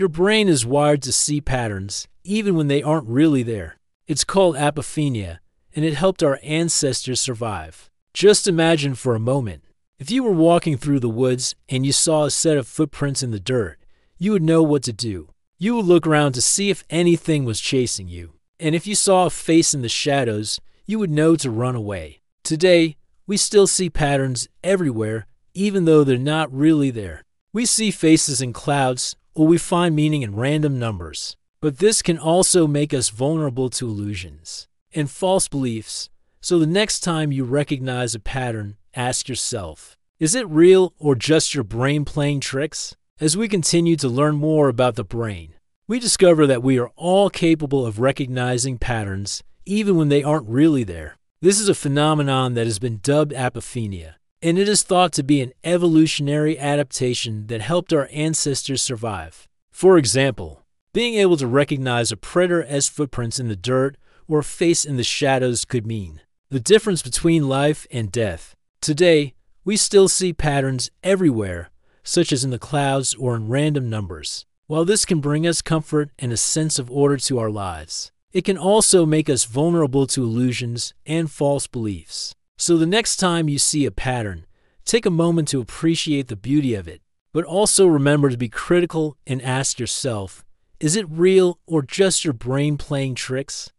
Your brain is wired to see patterns, even when they aren't really there. It's called apophenia, and it helped our ancestors survive. Just imagine for a moment if you were walking through the woods and you saw a set of footprints in the dirt, you would know what to do. You would look around to see if anything was chasing you. And if you saw a face in the shadows, you would know to run away. Today, we still see patterns everywhere, even though they're not really there. We see faces in clouds, or we find meaning in random numbers. But this can also make us vulnerable to illusions and false beliefs. So the next time you recognize a pattern, ask yourself is it real or just your brain playing tricks? As we continue to learn more about the brain, we discover that we are all capable of recognizing patterns even when they aren't really there. This is a phenomenon that has been dubbed apophenia, and it is thought to be an evolutionary adaptation that helped our ancestors survive. For example, being able to recognize a predator as footprints in the dirt or a face in the shadows could mean the difference between life and death. Today, we still see patterns everywhere, such as in the clouds or in random numbers. While this can bring us comfort and a sense of order to our lives, it can also make us vulnerable to illusions and false beliefs. So the next time you see a pattern, take a moment to appreciate the beauty of it, but also remember to be critical and ask yourself is it real or just your brain playing tricks?